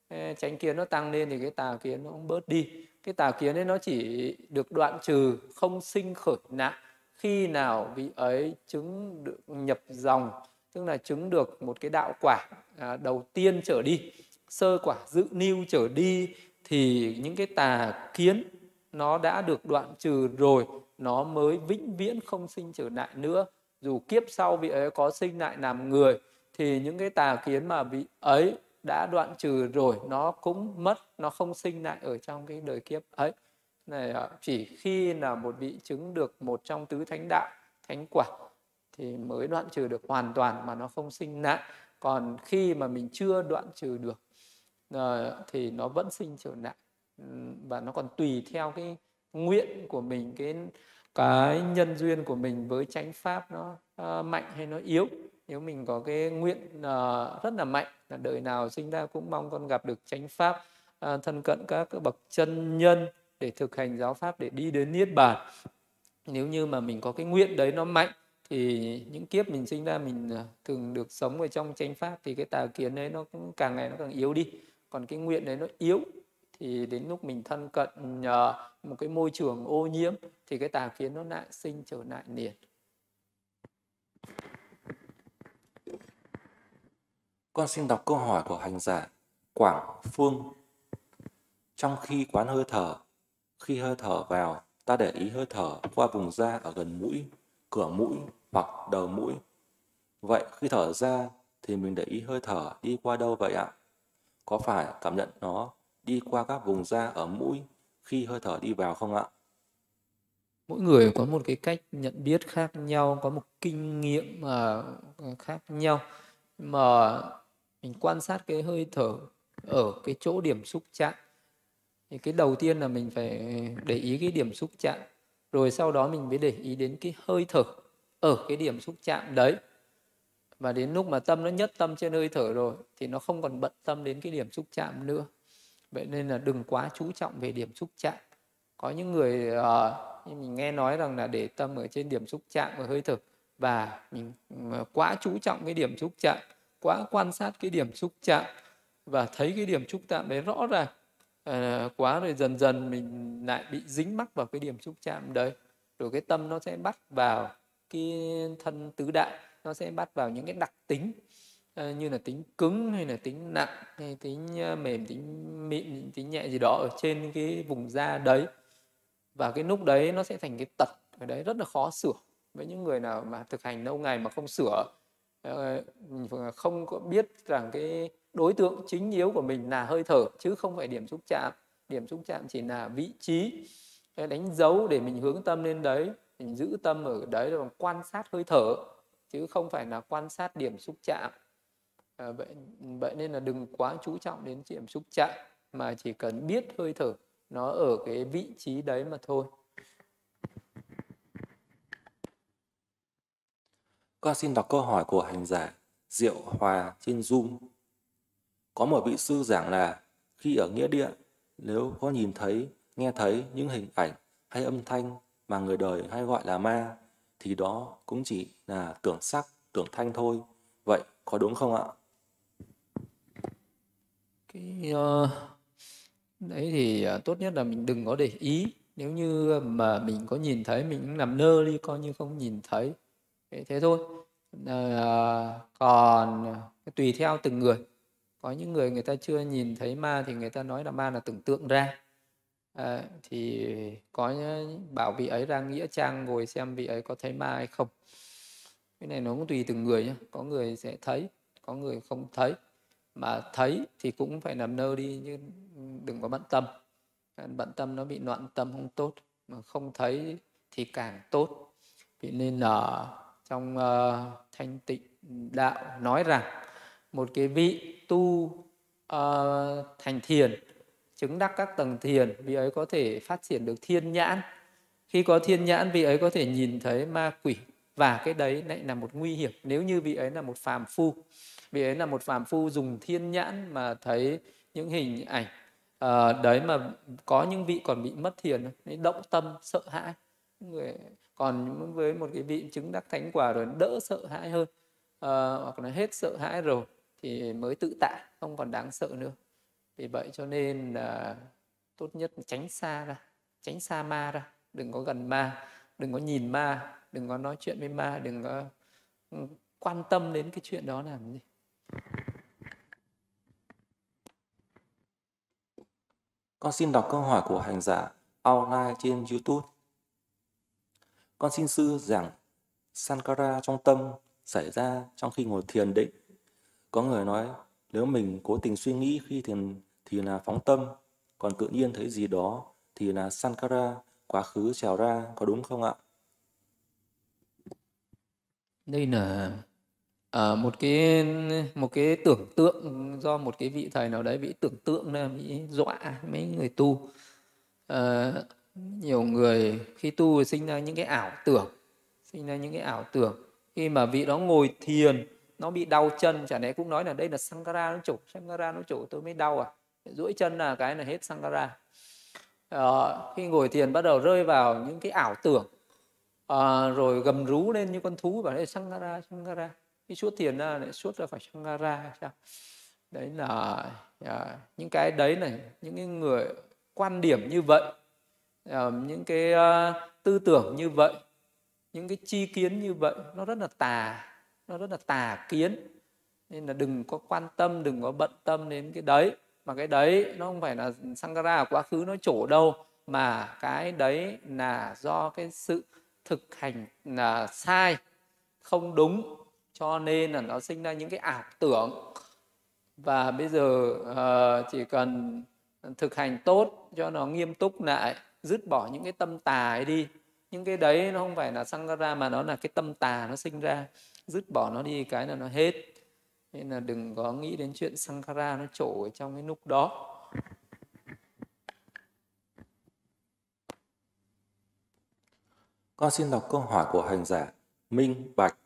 ừ, tránh kiến nó tăng lên thì cái tà kiến nó cũng bớt đi. Cái tà kiến ấy nó chỉ được đoạn trừ không sinh khởi nạn khi nào vị ấy chứng được nhập dòng tức là chứng được một cái đạo quả à, đầu tiên trở đi sơ quả dự niu trở đi thì những cái tà kiến nó đã được đoạn trừ rồi nó mới vĩnh viễn không sinh trở lại nữa dù kiếp sau vị ấy có sinh lại làm người, thì những cái tà kiến mà vị ấy đã đoạn trừ rồi, nó cũng mất, nó không sinh lại ở trong cái đời kiếp ấy. Này chỉ khi là một vị chứng được một trong tứ thánh đạo, thánh quả, thì mới đoạn trừ được hoàn toàn mà nó không sinh lại. Còn khi mà mình chưa đoạn trừ được ờ, thì nó vẫn sinh trở lại. Và nó còn tùy theo cái nguyện của mình, cái cái nhân duyên của mình với chánh pháp nó uh, mạnh hay nó yếu? Nếu mình có cái nguyện uh, rất là mạnh là đời nào sinh ra cũng mong con gặp được chánh pháp uh, thân cận các bậc chân nhân để thực hành giáo pháp để đi đến niết bàn. Nếu như mà mình có cái nguyện đấy nó mạnh thì những kiếp mình sinh ra mình thường được sống ở trong chánh pháp thì cái tà kiến đấy nó cũng càng ngày nó càng yếu đi. Còn cái nguyện đấy nó yếu thì đến lúc mình thân cận nhờ một cái môi trường ô nhiễm thì cái tà kiến nó lại sinh trở lại liền Con xin đọc câu hỏi của hành giả Quảng Phương. Trong khi quán hơi thở, khi hơi thở vào, ta để ý hơi thở qua vùng da ở gần mũi, cửa mũi hoặc đầu mũi. Vậy khi thở ra thì mình để ý hơi thở đi qua đâu vậy ạ? Có phải cảm nhận nó đi qua các vùng da ở mũi khi hơi thở đi vào không ạ? Mỗi người có một cái cách nhận biết khác nhau, có một kinh nghiệm mà khác nhau. Mà mình quan sát cái hơi thở ở cái chỗ điểm xúc chạm thì cái đầu tiên là mình phải để ý cái điểm xúc chạm rồi sau đó mình mới để ý đến cái hơi thở ở cái điểm xúc chạm đấy và đến lúc mà tâm nó nhất tâm trên hơi thở rồi thì nó không còn bận tâm đến cái điểm xúc chạm nữa vậy nên là đừng quá chú trọng về điểm xúc chạm. Có những người uh, mình nghe nói rằng là để tâm ở trên điểm xúc chạm và hơi thở và mình ờ, quá chú trọng cái điểm xúc chạm quá quan sát cái điểm xúc chạm và thấy cái điểm xúc chạm đấy rõ ràng uh, quá rồi dần dần mình lại bị dính mắc vào cái điểm xúc chạm đấy. Rồi cái tâm nó sẽ bắt vào cái thân tứ đại nó sẽ bắt vào những cái đặc tính. uh, Ờ, như là tính cứng hay là tính nặng hay tính ờ, mềm, tính mịn, tính nhẹ gì đó ở trên cái vùng da đấy. Và cái lúc đấy nó sẽ thành cái tật ở đấy rất là khó sửa. Với những người nào mà thực hành lâu ngày mà không sửa ờ, không có biết rằng cái đối tượng chính yếu của mình là hơi thở, chứ không phải điểm xúc chạm. Điểm xúc chạm chỉ là vị trí đánh dấu để mình hướng tâm lên đấy. Mình giữ tâm ở đấy là quan sát hơi thở, chứ không phải là quan sát điểm xúc chạm à, vậy vậy nên là đừng quá chú trọng đến điểm xúc chạm mà chỉ cần biết hơi thở nó ở cái vị trí đấy mà thôi Con xin đọc câu hỏi của hành giả Diệu Hòa trên Zoom. Có một vị sư giảng là khi ở nghĩa địa, nếu có nhìn thấy, nghe thấy những hình ảnh hay âm thanh mà người đời hay gọi là ma, thì đó cũng chỉ là tưởng sắc, tưởng thanh thôi. Vậy có đúng không ạ? Cái uh, đấy thì uh, tốt nhất là mình đừng có để ý. Nếu như mà mình có nhìn thấy mình làm nơ đi coi như không nhìn thấy. Thế thôi. À, còn tùy theo từng người. Có những người người ta chưa nhìn thấy ma thì người ta nói là ma là tưởng tượng ra. À, thì có bảo vị ấy ra nghĩa trang ngồi xem vị ấy có thấy ma hay không. Cái này nó cũng tùy từng người nhé có người sẽ thấy có người không thấy mà thấy thì cũng phải nằm nơ đi nhưng đừng có bận tâm. Bận tâm nó bị loạn tâm không tốt. Mà không thấy thì càng tốt. Vì nên ở trong uh, thanh tịnh đạo nói rằng một cái vị tu uh, thành thiền chứng đắc các tầng thiền vị ấy có thể phát triển được thiên nhãn. Khi có thiên nhãn vị ấy có thể nhìn thấy ma quỷ. Và cái đấy lại là một nguy hiểm. Nếu như vị ấy là một phàm phu vì ấy là một phàm phu dùng thiên nhãn mà thấy những hình ảnh à, đấy mà có những vị còn bị mất thiền động tâm sợ hãi. Người còn với một cái vị chứng đắc thánh quả rồi đỡ sợ hãi hơn à, hoặc là hết sợ hãi rồi thì mới tự tại không còn đáng sợ nữa. Vì vậy cho nên là tốt nhất tránh xa ra tránh xa ma ra. Đừng có gần ma đừng có nhìn ma đừng có nói chuyện với ma đừng có ừ, quan tâm đến cái chuyện đó làm gì. Con xin đọc câu hỏi của hành giả online trên YouTube. Con xin sư giảng Sankara trong tâm xảy ra trong khi ngồi thiền định. Có người nói nếu mình cố tình suy nghĩ khi thiền thì là phóng tâm, còn tự nhiên thấy gì đó thì là Sankara quá khứ trào ra, có đúng không ạ? Đây là à, một cái một cái tưởng tượng do một cái vị thầy nào đấy bị tưởng tượng là bị dọa mấy người tu. À, nhiều người khi tu sinh ra những cái ảo tưởng sinh ra những cái ảo tưởng khi mà vị đó ngồi thiền nó bị đau chân chả lẽ cũng nói là đây là sangara nó chủ sangara nó chủ tôi mới đau à? Duỗi chân là cái là hết sangara. À, khi ngồi thiền bắt đầu rơi vào những cái ảo tưởng à, rồi gầm rú lên như con thú bảo đây sangara sangara cái suốt thiền ra lại suốt ra phải sankara sao? Đấy là à, những cái đấy này những cái người quan điểm như vậy à, những cái à, tư tưởng như vậy những cái chi kiến như vậy nó rất là tà nó rất là tà kiến. Nên là đừng có quan tâm đừng có bận tâm đến cái đấy. Mà cái đấy nó không phải là Sankara quá khứ nó trổ đâu mà cái đấy là do cái sự thực hành là sai không đúng cho nên là nó sinh ra những cái ảo tưởng. Và bây giờ uh, chỉ cần thực hành tốt cho nó nghiêm túc lại dứt bỏ những cái tâm tà ấy đi. Những cái đấy nó không phải là sangara mà nó là cái tâm tà nó sinh ra. Dứt bỏ nó đi cái là nó hết. Nên là đừng có nghĩ đến chuyện sankhara nó trổ ở trong cái lúc đó. Con xin đọc câu hỏi của hành giả Minh Bạch.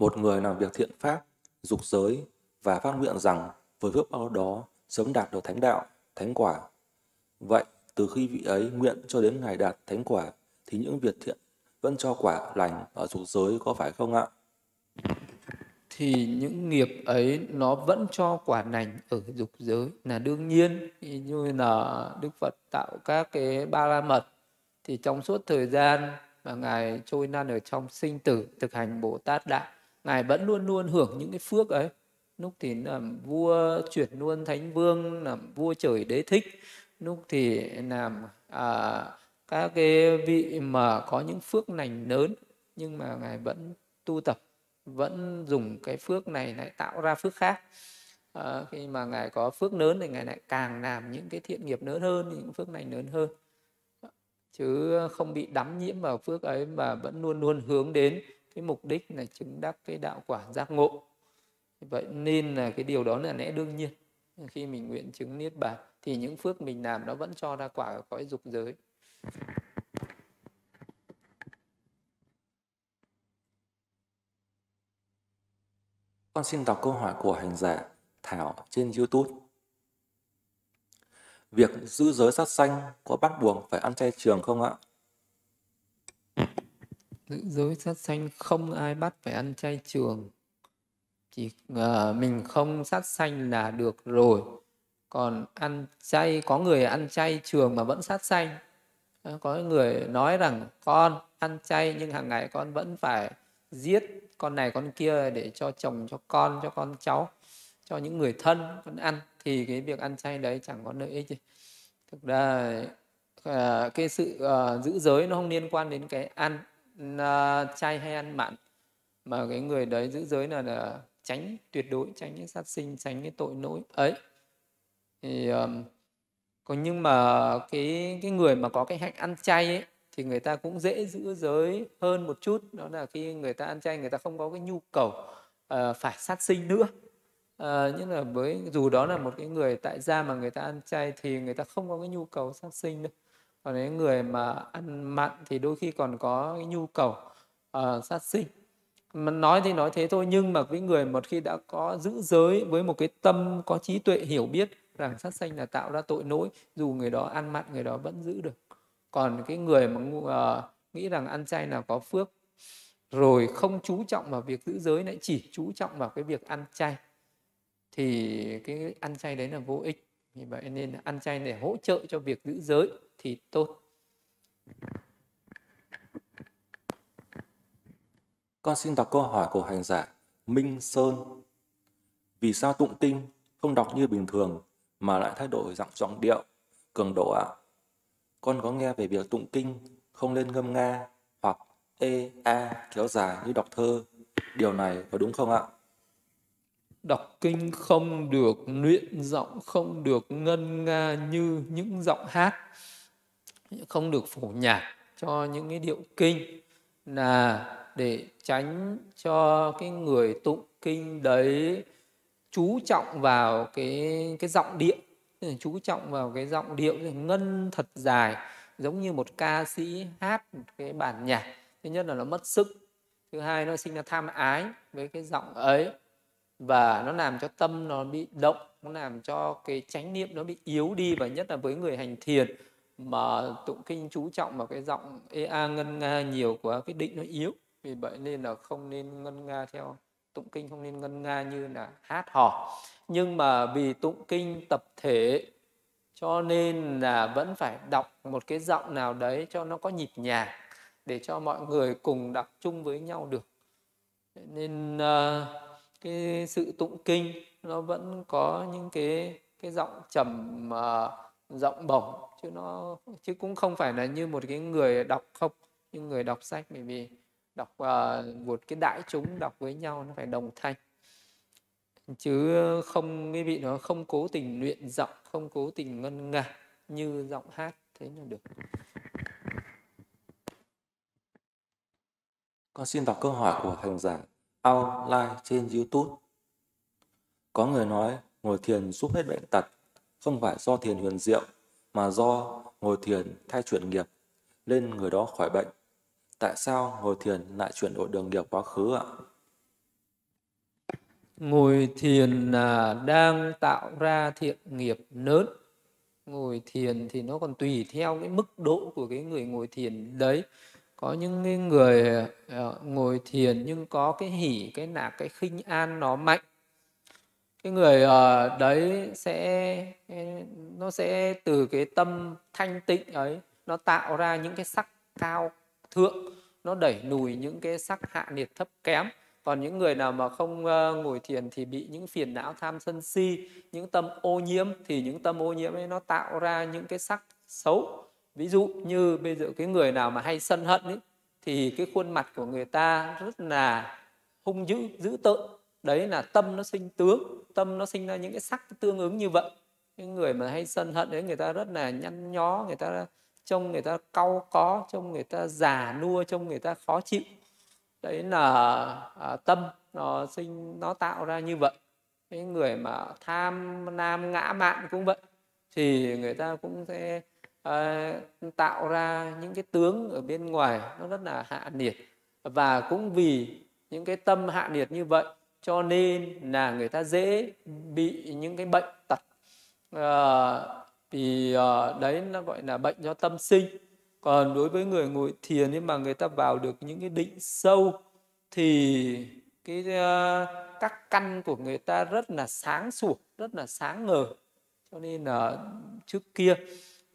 Một người làm việc thiện pháp, dục giới và phát nguyện rằng với phước báo đó sớm đạt được thánh đạo, thánh quả. Vậy, từ khi vị ấy nguyện cho đến ngày đạt thánh quả, thì những việc thiện vẫn cho quả lành ở dục giới có phải không ạ? thì những nghiệp ấy nó vẫn cho quả lành ở dục giới là đương nhiên như là Đức Phật tạo các cái ba la mật thì trong suốt thời gian mà ngài trôi nan ở trong sinh tử thực hành Bồ Tát đạo ngài vẫn luôn luôn hưởng những cái phước ấy. Lúc thì làm vua chuyển luôn thánh vương làm vua trời đế thích. Lúc thì làm à, các cái vị mà có những phước lành lớn nhưng mà ngài vẫn tu tập vẫn dùng cái phước này lại tạo ra phước khác. À, khi mà ngài có phước lớn thì ngài lại càng làm những cái thiện nghiệp lớn hơn những phước lành lớn hơn. Chứ không bị đắm nhiễm vào phước ấy mà vẫn luôn luôn hướng đến cái mục đích là chứng đắc cái đạo quả giác ngộ vậy nên là cái điều đó là lẽ đương nhiên khi mình nguyện chứng niết bàn, thì những phước mình làm nó vẫn cho ra quả ở cõi dục giới Con xin đọc câu hỏi của hành giả Thảo trên YouTube. Việc giữ giới sát sanh có bắt buộc phải ăn chay trường không ạ? Giữ giới sát sanh không ai bắt phải ăn chay trường. Chỉ uh, mình không sát sanh là được rồi. Còn ăn chay, có người ăn chay trường mà vẫn sát sanh. Ờ, có người nói rằng con ăn chay nhưng hàng ngày con vẫn phải giết con này con kia để cho chồng cho con cho con cháu cho những người thân con ăn thì cái việc ăn chay đấy chẳng có lợi ích gì thực ra ờ, cái sự giữ giới nó không liên quan đến cái ăn à, chay hay ăn mặn. Mà cái người đấy giữ giới là, là tránh tuyệt đối tránh những sát sinh tránh cái tội lỗi. Ấy thì um, còn nhưng mà cái cái người mà có cái hạnh ăn chay ấy thì người ta cũng dễ giữ giới hơn một chút. Đó là khi người ta ăn chay người ta không có cái nhu cầu uh, phải sát sinh nữa. Ờ, uh, nhưng là với dù đó là một cái người tại gia mà người ta ăn chay thì người ta không có cái nhu cầu sát sinh nữa còn những người mà ăn mặn thì đôi khi còn có cái nhu cầu uh, sát sinh. Mà nói thì nói thế thôi nhưng mà với người một khi đã có giữ giới với một cái tâm có trí tuệ hiểu biết rằng sát sanh là tạo ra tội lỗi dù người đó ăn mặn người đó vẫn giữ được. Còn cái người mà uh, nghĩ rằng ăn chay là có phước rồi không chú trọng vào việc giữ giới lại chỉ chú trọng vào cái việc ăn chay thì cái ăn chay đấy là vô ích. Vì vậy nên ăn chay để hỗ trợ cho việc giữ giới thì tốt Con xin đọc câu hỏi của hành giả Minh Sơn. Vì sao tụng kinh không đọc như bình thường mà lại thay đổi giọng giọng điệu, cường độ ạ? Con có nghe về việc tụng kinh không lên ngâm nga hoặc e, a kéo dài như đọc thơ. Điều này có đúng không ạ? Đọc kinh không được luyện giọng, không được ngân nga như những giọng hát, không được phổ nhạc cho những cái điệu kinh là để tránh cho cái người tụng kinh đấy chú trọng vào cái cái giọng điệu. Chú trọng vào cái giọng điệu ngân thật dài, giống như một ca sĩ hát một cái bản nhạc. Thứ nhất là nó mất sức, thứ hai nó sinh ra tham ái với cái giọng ấy và nó làm cho tâm nó bị động, nó làm cho cái chánh niệm nó bị yếu đi và nhất là với người hành thiền mà tụng kinh chú trọng vào cái giọng ê a ngân nga nhiều quá cái định nó yếu. Vì vậy nên là không nên ngân nga theo tụng kinh không nên ngân nga như là hát hò. Nhưng mà vì tụng kinh tập thể cho nên là vẫn phải đọc một cái giọng nào đấy cho nó có nhịp nhàng để cho mọi người cùng đọc chung với nhau được. Nên uh, cái sự tụng kinh nó vẫn có những cái cái giọng trầm uh, rộng bổng chứ nó chứ cũng không phải là như một cái người đọc không như người đọc sách. Bởi vì đọc uh, một cái đại chúng đọc với nhau nó phải đồng thanh. Chứ không cái vị nó không cố tình luyện giọng không cố tình ngân nga như giọng hát thế là được. Con xin đọc câu hỏi của hành giả outline trên youtube. Có người nói ngồi thiền giúp hết bệnh tật không phải do thiền huyền diệu, mà do ngồi thiền thay chuyển nghiệp, lên người đó khỏi bệnh. Tại sao ngồi thiền lại chuyển đổi đường nghiệp quá khứ ạ? Ngồi thiền là đang tạo ra thiện nghiệp lớn. Ngồi thiền thì nó còn tùy theo cái mức độ của cái người ngồi thiền đấy. Có những người à, ngồi thiền nhưng có cái hỉ, cái nạc, cái khinh an nó mạnh cái người uh, đấy sẽ ừ, nó sẽ từ cái tâm thanh tịnh ấy nó tạo ra những cái sắc cao thượng nó đẩy lùi những cái sắc hạ nhiệt thấp kém. Còn những người nào mà không uh, ngồi thiền thì bị những phiền não tham sân si những tâm ô nhiễm thì những tâm ô nhiễm ấy nó tạo ra những cái sắc xấu. Ví dụ như bây giờ cái người nào mà hay sân hận ấy, thì cái khuôn mặt của người ta rất là hung dữ dữ tợn đấy là tâm nó sinh tướng tâm nó sinh ra những cái sắc tương ứng như vậy. Những người mà hay sân hận đấy người ta rất là nhăn nhó người ta trông người ta cau có trông người ta già nua trông người ta khó chịu. Đấy là à, tâm nó sinh nó tạo ra như vậy. Cái người mà tham nam ngã mạn cũng vậy. Thì người ta cũng sẽ à, tạo ra những cái tướng ở bên ngoài nó rất là hạ nhiệt. Và cũng vì những cái tâm hạ nhiệt như vậy cho nên là người ta dễ bị những cái bệnh tật. À, thì à, đấy nó gọi là bệnh do tâm sinh. Còn đối với người ngồi thiền nhưng mà người ta vào được những cái định sâu thì cái uh, các căn của người ta rất là sáng sủa rất là sáng ngời. Cho nên là trước kia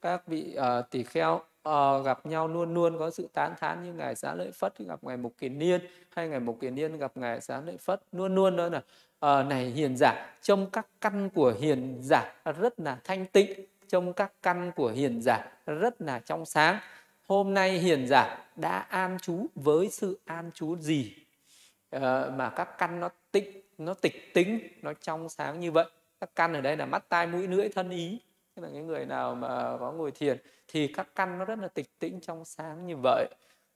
các vị uh, tỳ kheo uh, gặp nhau luôn luôn có sự tán thán như ngài xá lợi phất gặp ngài mục kiền niên hay ngài mục kiền niên gặp ngài xá lợi phất luôn luôn đó là uh, này hiền giả. Trong các căn của hiền giả rất là thanh tịnh. Trong các căn của hiền giả rất là trong sáng. Hôm nay hiền giả đã an trú với sự an trú gì? Uh, mà các căn nó tịnh nó tịch tính nó trong sáng như vậy. Các căn ở đây là mắt tai mũi lưỡi thân ý tức là cái người nào mà có ngồi thiền thì các căn nó rất là tịch tĩnh trong sáng như vậy.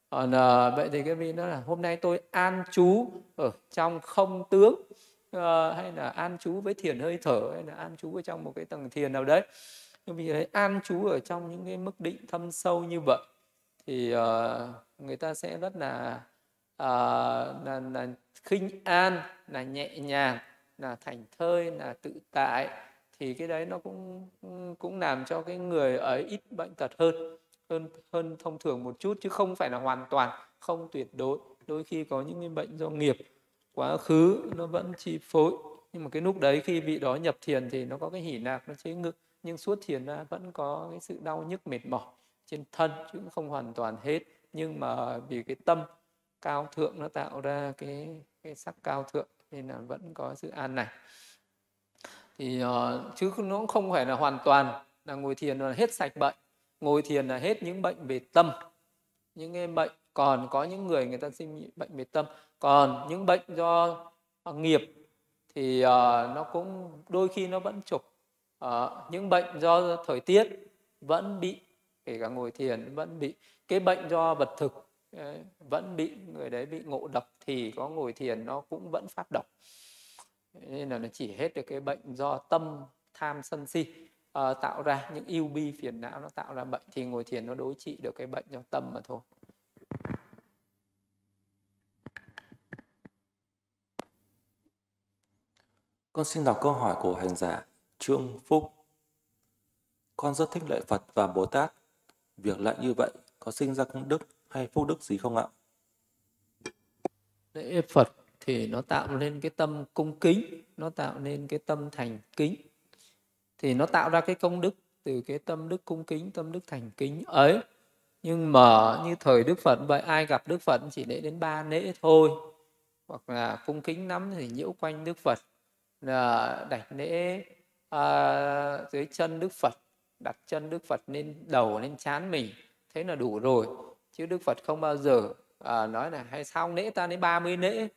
Còn à, vậy thì cái vị đó là hôm nay tôi an trú ở trong không tướng à, hay là an trú với thiền hơi thở hay là an trú ở trong một cái tầng thiền nào đấy. Nhưng vì thấy an trú ở trong những cái mức định thâm sâu như vậy. Thì uh, người ta sẽ rất là uh, là, là khinh an là nhẹ nhàng là thành thơi là tự tại thì cái đấy nó cũng cũng làm cho cái người ấy ít bệnh tật hơn hơn hơn thông thường một chút, chứ không phải là hoàn toàn, không tuyệt đối. Đôi khi có những cái bệnh do nghiệp, quá khứ nó vẫn chi phối. Nhưng mà cái lúc đấy khi vị đó nhập thiền thì nó có cái hỉ nạc, nó chế ngự, nhưng suốt thiền ra vẫn có cái sự đau nhức mệt mỏi trên thân, chứ cũng không hoàn toàn hết. Nhưng mà vì cái tâm cao thượng nó tạo ra cái cái sắc cao thượng, nên là vẫn có sự an này thì uh, chứ nó cũng không phải là hoàn toàn là ngồi thiền là hết sạch bệnh. Ngồi thiền là hết những bệnh về tâm. Những cái bệnh còn có những người người ta sinh bệnh về tâm. Còn những bệnh do ờ, nghiệp thì uh, nó cũng đôi khi nó vẫn trục. Uh, những bệnh do thời tiết vẫn bị kể cả ngồi thiền vẫn bị. Cái bệnh do vật thực vẫn bị người đấy bị ngộ độc thì có ngồi thiền nó cũng vẫn phát độc nên là nó chỉ hết được cái bệnh do tâm tham sân si uh, tạo ra những yêu bi phiền não nó tạo ra bệnh thì ngồi thiền nó đối trị được cái bệnh do tâm mà thôi Con xin đọc câu hỏi của hành giả Trương Phúc. Con rất thích lạy Phật và Bồ Tát. Việc lạy như vậy có sinh ra công đức hay phúc đức gì không ạ? Lễ Phật thì nó tạo nên cái tâm cung kính nó tạo nên cái tâm thành kính. Thì nó tạo ra cái công đức từ cái tâm đức cung kính tâm đức thành kính ấy. Nhưng mà như thời đức phật vậy ai gặp đức phật chỉ lễ đến ba lễ thôi. Hoặc là cung kính lắm thì nhiễu quanh đức phật. Là đặt lễ à, dưới chân đức phật đặt chân đức phật lên đầu lên chán mình. Thế là đủ rồi. Chứ đức phật không bao giờ à, nói là hay sao lễ ta đến 30 lễ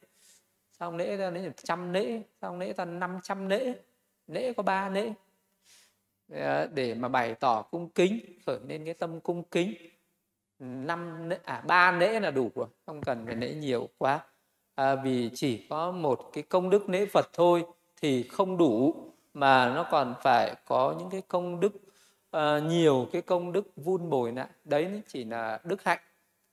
xong lễ ta đến trăm lễ? Xong lễ ta năm trăm lễ? Lễ có ba lễ. Ờ, để mà bày tỏ cung kính khởi lên cái tâm cung kính năm à ba lễ là đủ rồi không cần phải lễ nhiều quá. À, vì chỉ có một cái công đức lễ phật thôi thì không đủ mà nó còn phải có những cái công đức uh, nhiều cái công đức vun bồi lại. Đấy chỉ là đức hạnh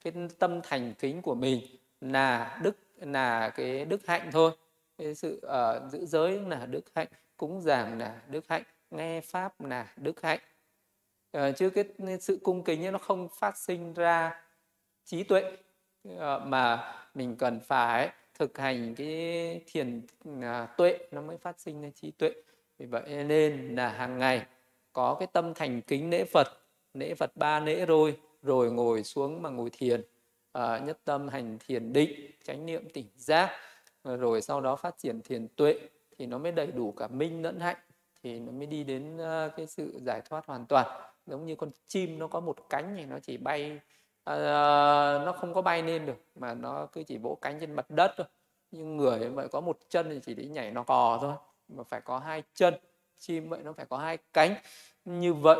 cái tâm thành kính của mình là đức là cái đức hạnh thôi. Cái sự uh, giữ giới là đức hạnh cúng dường là đức hạnh nghe pháp là đức hạnh. Uh, chứ cái sự cung kính ấy nó không phát sinh ra trí tuệ uh, mà mình cần phải thực hành cái thiền uh, tuệ nó mới phát sinh ra trí tuệ. Vì vậy nên là hàng ngày có cái tâm thành kính lễ Phật lễ Phật ba lễ rồi rồi ngồi xuống mà ngồi thiền uh, nhất tâm hành thiền định chánh niệm tỉnh giác rồi sau đó phát triển thiền tuệ thì nó mới đầy đủ cả minh lẫn hạnh thì nó mới đi đến uh, cái sự giải thoát hoàn toàn. Giống như con chim nó có một cánh thì nó chỉ bay uh, nó không có bay lên được mà nó cứ chỉ vỗ cánh trên mặt đất thôi. Nhưng người vậy có một chân thì chỉ để nhảy nó cò thôi mà phải có hai chân. Chim vậy nó phải có hai cánh. Như vậy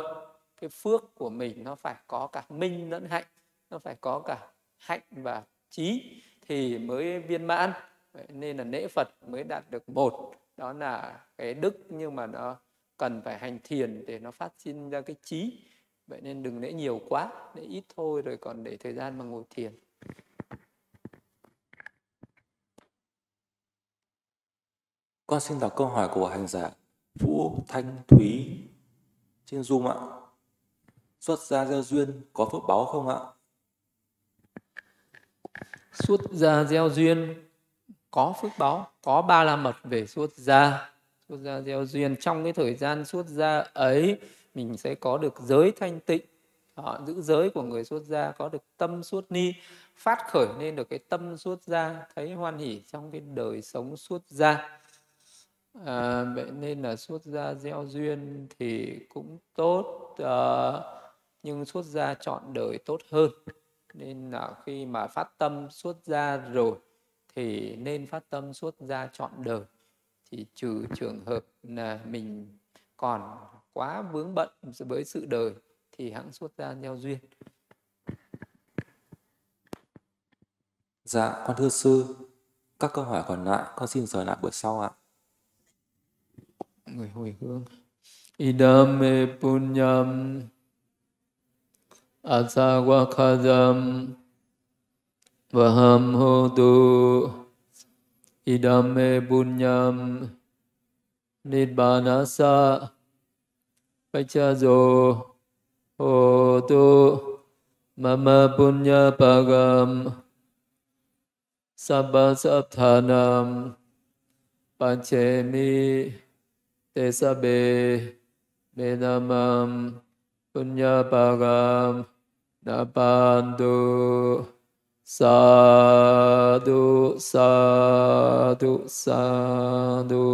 cái phước của mình nó phải có cả minh lẫn hạnh nó phải có cả hạnh và trí thì mới viên mãn vậy nên là lễ phật mới đạt được một, đó là cái đức, nhưng mà nó cần phải hành thiền để nó phát sinh ra cái trí vậy nên đừng lễ nhiều quá, lễ ít thôi, rồi còn để thời gian mà ngồi thiền Con xin đọc câu hỏi của hành giả Vũ Thanh Thúy trên Zoom ạ. Xuất gia gieo duyên có phước báo không ạ? Xuất gia gieo duyên. Có phước báo, có ba la mật về xuất gia. Xuất gia gieo duyên. Trong cái thời gian xuất gia ấy mình sẽ có được giới thanh tịnh. Họ giữ giới của người xuất gia có được tâm suốt ni. Phát khởi nên được cái tâm xuất gia thấy hoan hỷ trong cái đời sống xuất gia à, vậy nên là xuất gia gieo duyên thì cũng tốt à, nhưng xuất gia chọn đời tốt hơn nên là khi mà phát tâm xuất gia rồi thì nên phát tâm xuất gia chọn đời. Thì trừ trường hợp là mình còn quá vướng bận với sự đời thì hãng xuất gia gieo duyên. Dạ, con thưa sư, các câu hỏi còn lại con xin rời lại bữa sau ạ. Người hồi hướng. Idame punyam asawakadam vaham hotu idame Bunyam Nidbanasa pachazo hotu mama punya pagam sabba sabthanam panchemi tesabe menamam punya pagam napandu sadu sadu sadu